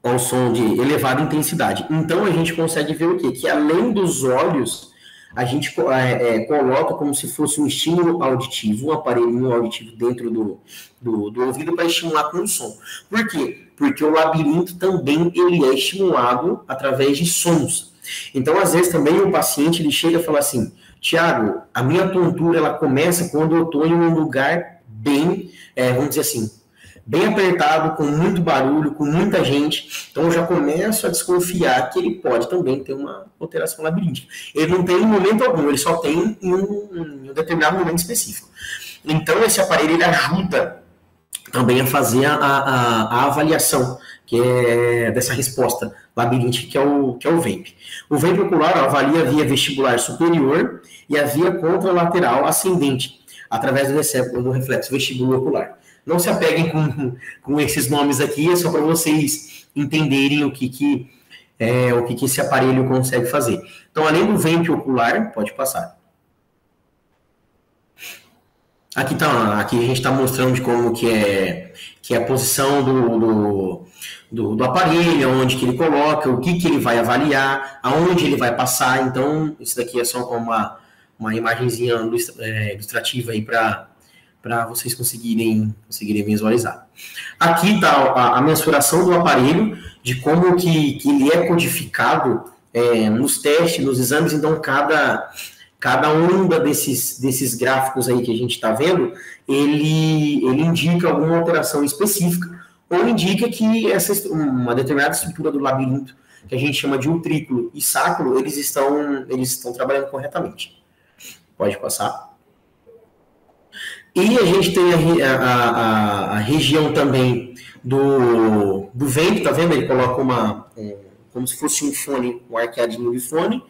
ao som de elevada intensidade. Então a gente consegue ver o quê? Que além dos olhos, a gente é, é, coloca como se fosse um estímulo auditivo, um aparelhinho auditivo dentro do, do, do ouvido para estimular com o som. Por quê? Porque o labirinto também ele é estimulado através de sons. Então, às vezes, também o paciente ele chega e fala assim, Tiago, a minha tontura ela começa quando eu estou em um lugar bem, é, vamos dizer assim, bem apertado, com muito barulho, com muita gente. Então eu já começo a desconfiar que ele pode também ter uma alteração labiríntica. Ele não tem em momento algum, ele só tem em um, em um determinado momento específico. Então esse aparelho ele ajuda também a fazer a, a, a avaliação que é dessa resposta labiríntica que é o, que é o VEMP. O VEMP ocular avalia a via vestibular superior e a via contralateral ascendente, através do, do reflexo vestibular ocular. Não se apeguem com, com esses nomes aqui, é só para vocês entenderem o que, que, é, o que, que esse aparelho consegue fazer. Então, além do vento ocular, pode passar. Aqui, tá, aqui a gente está mostrando de como que é, que é a posição do, do, do, do, aparelho, onde que ele coloca, o que, que ele vai avaliar, aonde ele vai passar. Então, isso daqui é só uma, uma imagenzinha é, ilustrativa aí para para vocês conseguirem, conseguirem visualizar. Aqui está a, a, mensuração do aparelho, de como que, que ele é codificado é, nos testes, nos exames, então cada, cada onda desses, desses gráficos aí que a gente está vendo, ele, ele indica alguma alteração específica, ou indica que essa, uma determinada estrutura do labirinto, que a gente chama de utrículo e sáculo, eles estão, eles estão trabalhando corretamente. Pode passar. E a gente tem a, a, a, região também do, do vento, tá vendo? Ele coloca uma, um, como se fosse um fone, um arqueadinho de fone.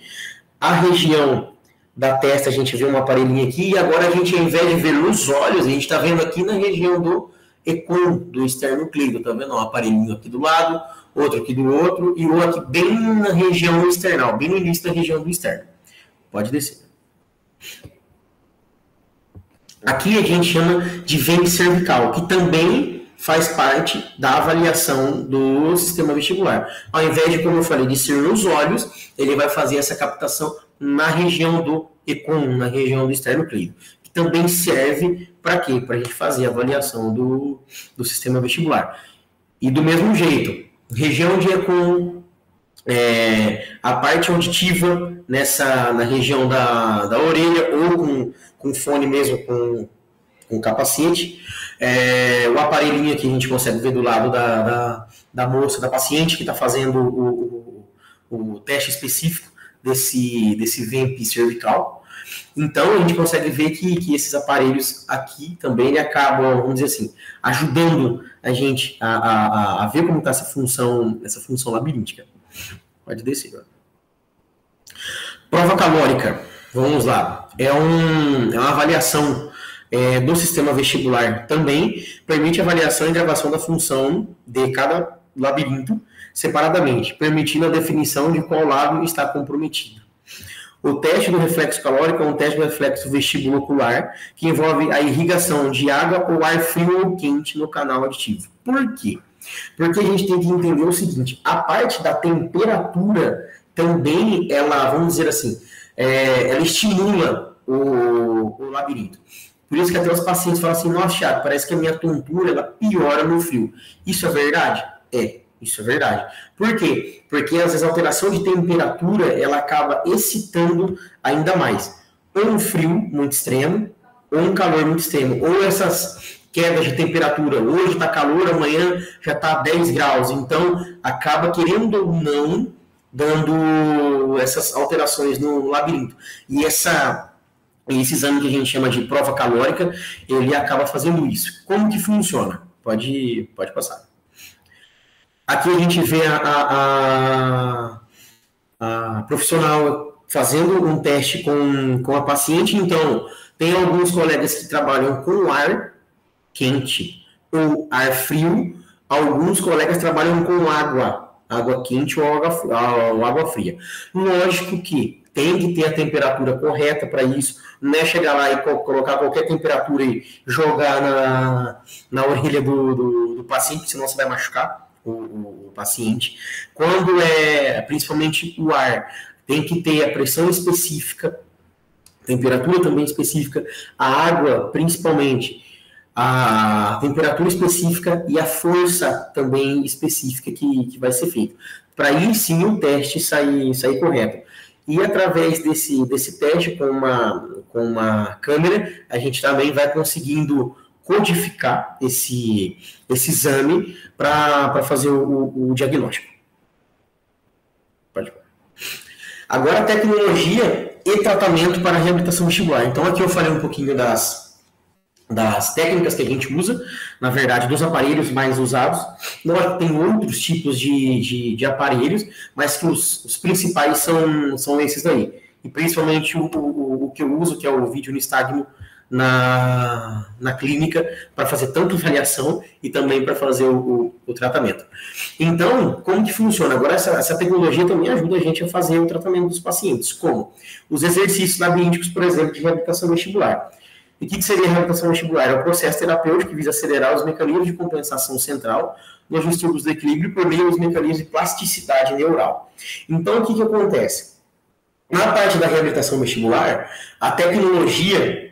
A região da testa, a gente vê um aparelhinho aqui, e agora a gente, ao invés de ver nos olhos, a gente está vendo aqui na região do econ, do esternocleido, tá vendo? Um aparelhinho aqui do lado, outro aqui do outro, e o aqui bem na região external, bem no início da região do externo. Pode descer. Aqui a gente chama de ventre cervical, que também faz parte da avaliação do sistema vestibular. Ao invés de, como eu falei, de ser nos olhos, ele vai fazer essa captação na região do econ, na região do esternocleido, que também serve para quê? Para a gente fazer a avaliação do, do sistema vestibular. E do mesmo jeito, região de econ, é, a parte auditiva nessa na região da, da orelha ou com com fone mesmo, com, com capacete. É, o aparelhinho que a gente consegue ver do lado da, da, da moça, da paciente que está fazendo o, o, o, teste específico desse, desse VEMP cervical. Então, a gente consegue ver que, que esses aparelhos aqui também acabam, vamos dizer assim, ajudando a gente a, a, a ver como está essa função, essa função labiríntica. Pode descer. Prova calórica. Vamos lá. É, um, é uma avaliação é, do sistema vestibular também. Permite avaliação e gravação da função de cada labirinto separadamente, permitindo a definição de qual lado está comprometido. O teste do reflexo calórico é um teste do reflexo vestibulocular que envolve a irrigação de água ou ar frio ou quente no canal aditivo. Por quê? Porque a gente tem que entender o seguinte: a parte da temperatura também, ela, vamos dizer assim, é, ela estimula o, o labirinto. Por isso que até os pacientes falam assim, nossa, Thiago, parece que a minha tontura ela piora no frio. Isso é verdade? É, isso é verdade. Por quê? Porque às vezes a alteração de temperatura ela acaba excitando ainda mais. Ou um frio muito extremo, ou um calor muito extremo. Ou essas quedas de temperatura. Hoje está calor, amanhã já está 10 graus. Então, acaba, querendo ou não, dando essas alterações no labirinto. E essa esse exame que a gente chama de prova calórica, ele acaba fazendo isso. Como que funciona? Pode, pode passar. Aqui a gente vê a, a, a, a profissional fazendo um teste com, com a paciente. Então, tem alguns colegas que trabalham com ar quente ou ar frio, alguns colegas trabalham com água, água quente ou água, ou água fria. Lógico que tem que ter a temperatura correta para isso, não é chegar lá e colocar qualquer temperatura e jogar na, na orelha do, do, do paciente, senão você vai machucar o, o, paciente. Quando é, principalmente o ar, tem que ter a pressão específica, temperatura também específica, a água, principalmente, a temperatura específica e a força também específica que, que vai ser feita. Para aí sim o teste sair, sair correto. E através desse, desse teste com uma, com uma câmera, a gente também vai conseguindo codificar esse, esse exame para fazer o, o, diagnóstico. Pode. Agora, tecnologia e tratamento para reabilitação vestibular. Então, aqui eu falei um pouquinho das, das técnicas que a gente usa, na verdade, dos aparelhos mais usados. Não tem outros tipos de, de, de aparelhos, mas que os, os, principais são, são esses daí. E principalmente o, o, o que eu uso, que é o vídeo nistagmo na, na clínica, para fazer tanto avaliação e também para fazer o, o, o, tratamento. Então, como que funciona? Agora, essa, essa tecnologia também ajuda a gente a fazer o tratamento dos pacientes. Como? Os exercícios labirínticos, por exemplo, de reabilitação vestibular. E o que, que seria a reabilitação vestibular? É um processo terapêutico que visa acelerar os mecanismos de compensação central nos distúrbios do equilíbrio por meio dos mecanismos de plasticidade neural. Então, o que, que acontece? Na parte da reabilitação vestibular, a tecnologia,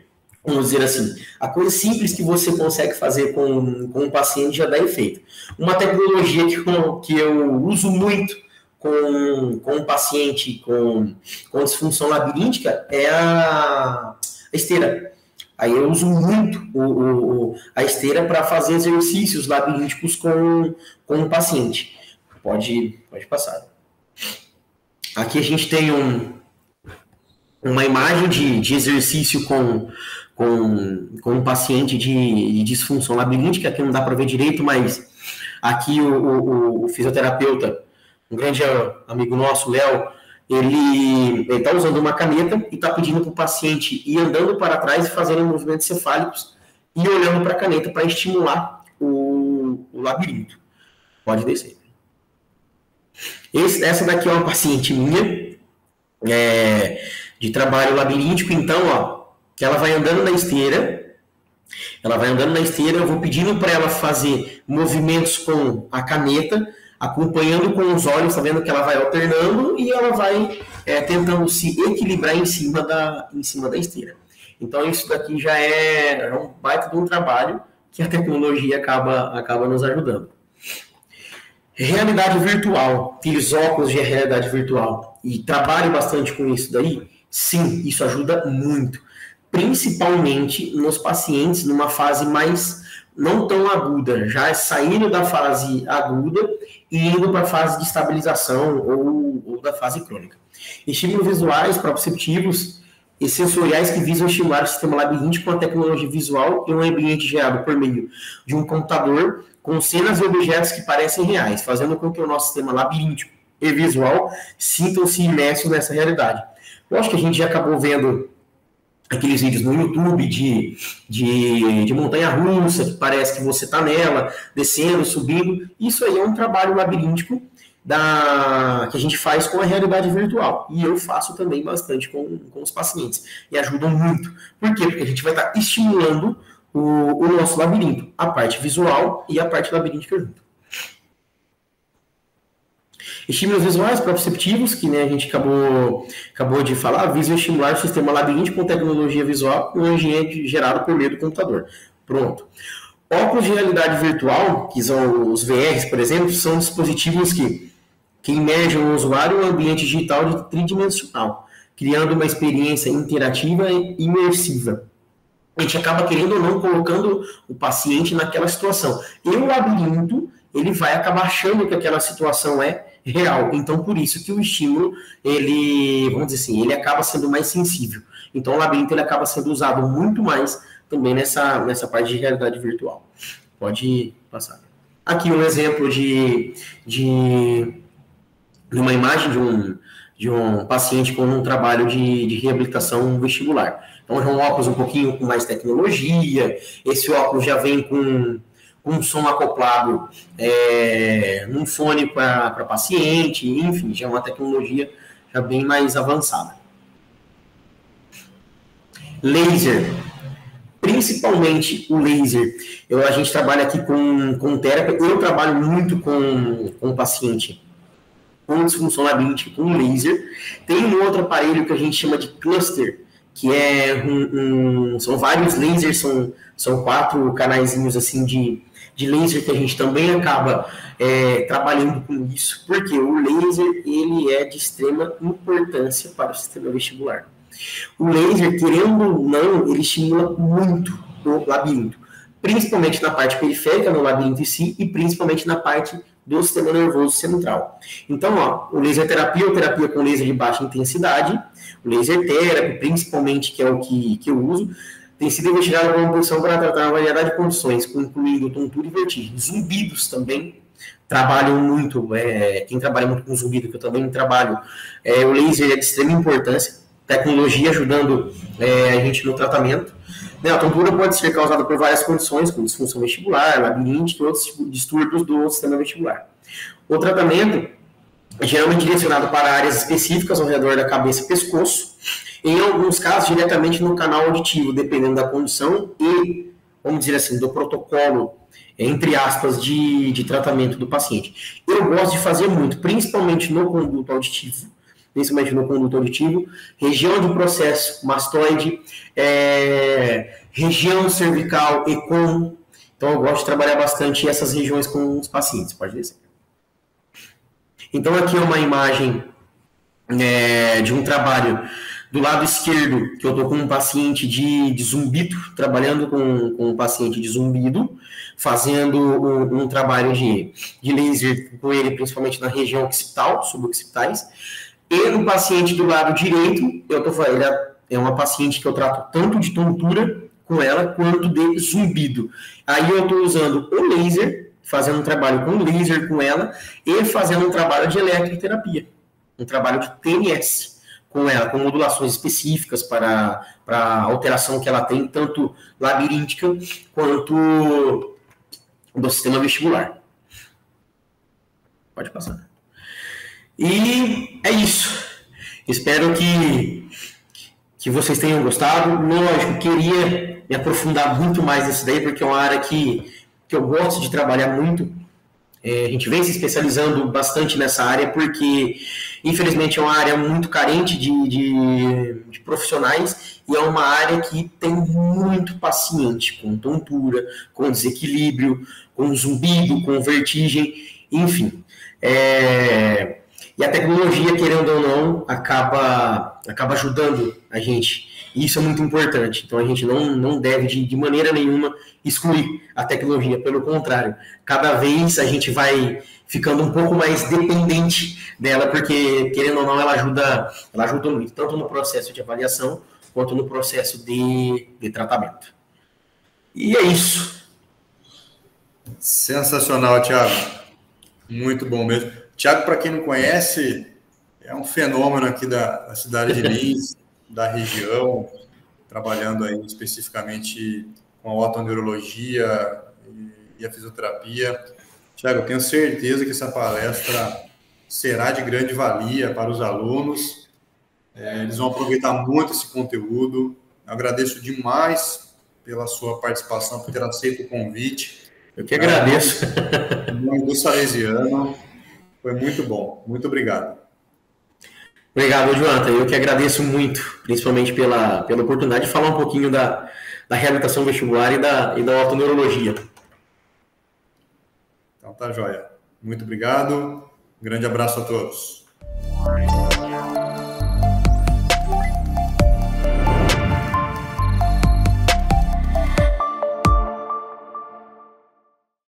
vamos dizer assim, a coisa simples que você consegue fazer com, com um paciente já dá efeito. Uma tecnologia que eu, que eu uso muito com, com um paciente com, com disfunção labiríntica é a, a esteira. Aí eu uso muito o, o, a esteira para fazer exercícios labirínticos com, com o paciente. Pode, pode passar. Aqui a gente tem um, uma imagem de, de exercício com, com, com um paciente de, de disfunção labiríntica, que não dá para ver direito, mas aqui o, o, o fisioterapeuta, um grande amigo nosso, Léo, ele está usando uma caneta e está pedindo para o paciente ir andando para trás e fazendo movimentos cefálicos e olhando para a caneta para estimular o, o, labirinto. Pode descer. Esse, essa daqui é uma paciente minha, é, de trabalho labiríntico, então, ó, que ela vai andando na esteira, ela vai andando na esteira, eu vou pedindo para ela fazer movimentos com a caneta, acompanhando com os olhos, sabendo que ela vai alternando e ela vai é, tentando se equilibrar em cima da, em cima da esteira. Então isso daqui já é, é um baita de um trabalho que a tecnologia acaba, acaba nos ajudando. Realidade virtual, aqueles óculos de realidade virtual, e trabalho bastante com isso daí, sim, isso ajuda muito. Principalmente nos pacientes numa fase mais não tão aguda, já saindo da fase aguda e indo para a fase de estabilização ou, ou, da fase crônica. Estímulos visuais, proprioceptivos e sensoriais que visam estimular o sistema labiríntico com a tecnologia visual em um ambiente gerado por meio de um computador com cenas e objetos que parecem reais, fazendo com que o nosso sistema labiríntico e visual sintam-se imersos nessa realidade. Eu acho que a gente já acabou vendo aqueles vídeos no YouTube de, de, de montanha russa, que parece que você está nela, descendo, subindo. Isso aí é um trabalho labiríntico da que a gente faz com a realidade virtual. E eu faço também bastante com, com os pacientes. E ajudam muito. Por quê? Porque a gente vai estar estimulando o, o nosso labirinto, a parte visual e a parte labiríntica junto. Estímulos visuais proprioceptivos, que né, a gente acabou, acabou de falar, visam estimular o sistema labiríntico com tecnologia visual e um ambiente gerado por meio do computador. Pronto. Óculos de realidade virtual, que são os VRs, por exemplo, são dispositivos que, que imergem o usuário em um ambiente digital tridimensional, criando uma experiência interativa e imersiva. A gente acaba, querendo ou não, colocando o paciente naquela situação. E o labirinto, ele vai acabar achando que aquela situação é real. Então, por isso que o estímulo, ele, vamos dizer assim, ele acaba sendo mais sensível. Então, o labirinto ele acaba sendo usado muito mais também nessa, nessa parte de realidade virtual. Pode passar. Aqui um exemplo de, de, de uma imagem de um, de um paciente com um trabalho de, de reabilitação vestibular. Então, é um óculos um pouquinho com mais tecnologia, esse óculos já vem com um som acoplado é, num fone para paciente, enfim, já é uma tecnologia já bem mais avançada. Laser, principalmente o laser. Eu, a gente trabalha aqui com, com terapia, eu trabalho muito com, com paciente com labiríntica com laser. Tem um outro aparelho que a gente chama de cluster, que é um, um, são vários lasers, são, são quatro canaizinhos assim de, de laser que a gente também acaba é, trabalhando com isso, porque o laser ele é de extrema importância para o sistema vestibular. O laser, querendo ou não, ele estimula muito o labirinto, principalmente na parte periférica, no labirinto em si, e principalmente na parte do sistema nervoso central. Então, ó, o laser terapia ou terapia com laser de baixa intensidade, o laser therapy, principalmente, que é o que, que eu uso, tem sido investigado como posição para tratar uma variedade de condições, incluindo tontura e vertigem. Zumbidos também trabalham muito, é, quem trabalha muito com zumbido, que eu também trabalho, é, o laser é de extrema importância, tecnologia ajudando é, a gente no tratamento. Né, a tontura pode ser causada por várias condições, como disfunção vestibular, labirinte outros distúrbios do sistema vestibular. O tratamento é geralmente direcionado para áreas específicas ao redor da cabeça e pescoço, em alguns casos, diretamente no canal auditivo, dependendo da condição e, vamos dizer assim, do protocolo, entre aspas, de, de tratamento do paciente. Eu gosto de fazer muito, principalmente no conduto auditivo, principalmente no conduto auditivo, região de processo mastoide, é, região cervical e com. Então, eu gosto de trabalhar bastante essas regiões com os pacientes, pode dizer. Então, aqui é uma imagem é, de um trabalho do lado esquerdo, que eu estou com um paciente de, de zumbido, trabalhando com, com um paciente de zumbido, fazendo um, um, trabalho de, de laser com ele, principalmente na região occipital, suboccipitais. E no paciente do lado direito, eu tô falando, é, é uma paciente que eu trato tanto de tontura com ela, quanto de zumbido. Aí eu estou usando o laser, fazendo um trabalho com laser com ela, e fazendo um trabalho de eletroterapia, um trabalho de TNS com ela, com modulações específicas para, para a alteração que ela tem, tanto labiríntica quanto do sistema vestibular. Pode passar. E é isso. Espero que, que vocês tenham gostado. Lógico, queria me aprofundar muito mais nisso daí, porque é uma área que, que eu gosto de trabalhar muito. É, a gente vem se especializando bastante nessa área, porque Infelizmente é uma área muito carente de, de, de, profissionais e é uma área que tem muito paciente com tontura, com desequilíbrio, com zumbido, com vertigem, enfim. É, e a tecnologia, querendo ou não, acaba, acaba ajudando a gente. E isso é muito importante. Então a gente não, não deve, de, de maneira nenhuma, excluir a tecnologia. Pelo contrário, cada vez a gente vai ficando um pouco mais dependente dela, porque, querendo ou não, ela ajuda, ela ajuda muito, tanto no processo de avaliação quanto no processo de, de tratamento. E é isso. Sensacional, Thiago. Muito bom mesmo. Thiago, para quem não conhece, é um fenômeno aqui da, da cidade de Lins, da região, trabalhando aí especificamente com a otoneurologia e a fisioterapia Tiago, eu tenho certeza que essa palestra será de grande valia para os alunos. É, eles vão aproveitar muito esse conteúdo. Eu agradeço demais pela sua participação, por ter aceito o convite. Eu que agradeço. Em nome do Salesiano, foi muito bom. Muito obrigado. Obrigado, Jonathan. Eu que agradeço muito, principalmente pela, pela oportunidade de falar um pouquinho da, da reabilitação vestibular e da, e da ortoneurologia. Então tá, joia. Muito obrigado. Um grande abraço a todos.